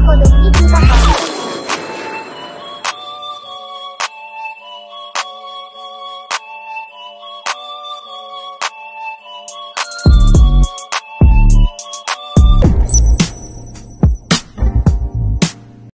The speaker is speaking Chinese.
后的一批好号。